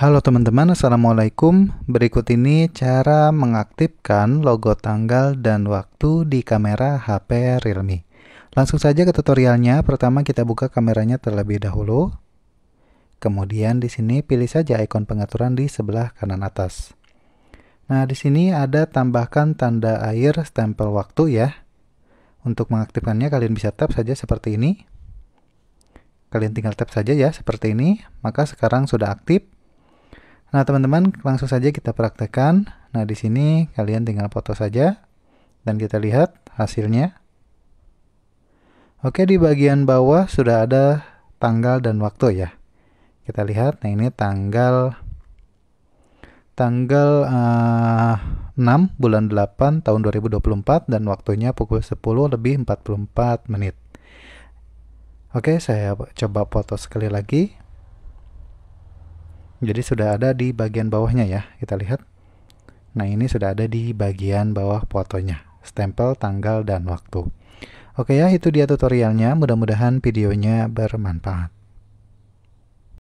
Halo teman-teman, Assalamualaikum. Berikut ini cara mengaktifkan logo tanggal dan waktu di kamera HP Realme. Langsung saja ke tutorialnya. Pertama kita buka kameranya terlebih dahulu. Kemudian di sini pilih saja ikon pengaturan di sebelah kanan atas. Nah, di sini ada tambahkan tanda air stempel waktu ya. Untuk mengaktifkannya kalian bisa tap saja seperti ini. Kalian tinggal tap saja ya seperti ini, maka sekarang sudah aktif. Nah, teman-teman, langsung saja kita praktekkan. Nah, di sini kalian tinggal foto saja dan kita lihat hasilnya. Oke, di bagian bawah sudah ada tanggal dan waktu ya. Kita lihat, nah ini tanggal tanggal uh, eh, 6 bulan 8 tahun 2024 dan waktunya pukul 10 lebih 44 menit. Oke, saya coba foto sekali lagi. Jadi sudah ada di bagian bawahnya ya, kita lihat. Nah ini sudah ada di bagian bawah fotonya, stempel, tanggal, dan waktu. Oke ya, itu dia tutorialnya. Mudah-mudahan videonya bermanfaat.